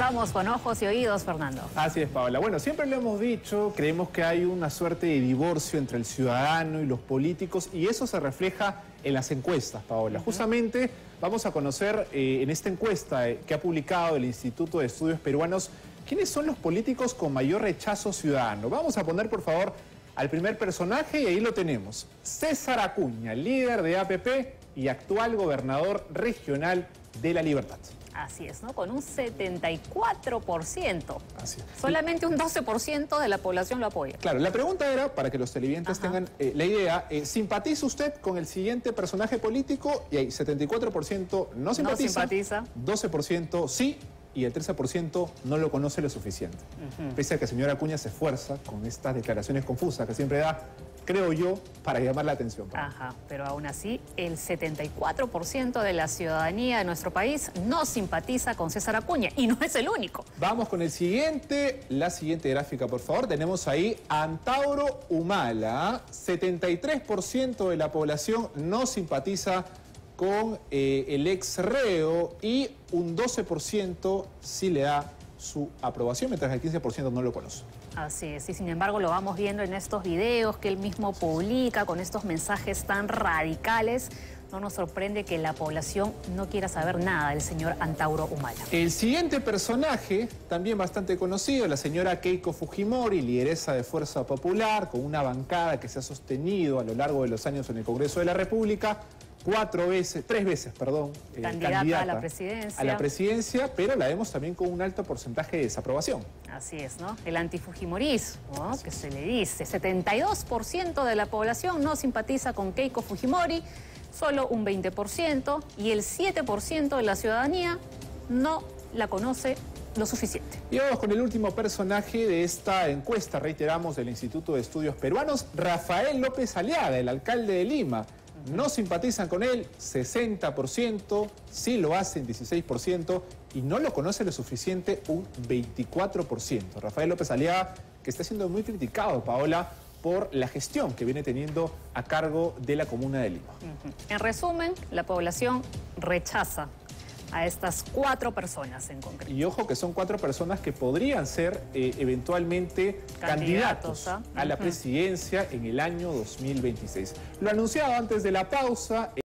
Comenzamos con ojos y oídos, Fernando. Así es, Paola. Bueno, siempre lo hemos dicho, creemos que hay una suerte de divorcio entre el ciudadano y los políticos y eso se refleja en las encuestas, Paola. Justamente vamos a conocer eh, en esta encuesta eh, que ha publicado el Instituto de Estudios Peruanos quiénes son los políticos con mayor rechazo ciudadano. Vamos a poner, por favor, al primer personaje y ahí lo tenemos. César Acuña, líder de APP y actual gobernador regional de La Libertad. Así es, ¿no? Con un 74%. Así es. Solamente un 12% de la población lo apoya. Claro, la pregunta era, para que los televidentes Ajá. tengan eh, la idea, eh, ¿simpatiza usted con el siguiente personaje político? Y hay 74% no simpatiza, simpatiza. 12% sí y el 13% no lo conoce lo suficiente. Pese a que el señor Acuña se esfuerza con estas declaraciones confusas que siempre da, creo yo, para llamar la atención. Ajá, pero aún así, el 74% de la ciudadanía de nuestro país no simpatiza con César Acuña y no es el único. Vamos con el siguiente, la siguiente gráfica, por favor. Tenemos ahí Antauro Humala. 73% de la población no simpatiza con eh, el ex reo y un 12% sí le da su aprobación, mientras el 15% no lo conoce. Así es, y sin embargo lo vamos viendo en estos videos que él mismo publica con estos mensajes tan radicales. No nos sorprende que la población no quiera saber nada del señor Antauro Humala. El siguiente personaje, también bastante conocido, la señora Keiko Fujimori, lideresa de Fuerza Popular, con una bancada que se ha sostenido a lo largo de los años en el Congreso de la República, cuatro veces, tres veces, perdón, eh, Candidata a la presidencia. a la presidencia, pero la vemos también con un alto porcentaje de desaprobación. Así es, ¿no? El antifujimorismo, que se le dice. 72% de la población no simpatiza con Keiko Fujimori, solo un 20%, y el 7% de la ciudadanía no la conoce lo suficiente. Y vamos con el último personaje de esta encuesta, reiteramos, del Instituto de Estudios Peruanos, Rafael López Aliaga, el alcalde de Lima. No simpatizan con él 60%, sí lo hacen 16% y no lo conoce lo suficiente un 24%. Rafael López Aliaga, que está siendo muy criticado, Paola, por la gestión que viene teniendo a cargo de la comuna de Lima. En resumen, la población rechaza a estas cuatro personas en concreto. Y ojo que son cuatro personas que podrían ser eh, eventualmente Candidatos, candidatos, ¿ah? a la Ujú. presidencia en el año 2026. Lo anunciado antes de la pausa.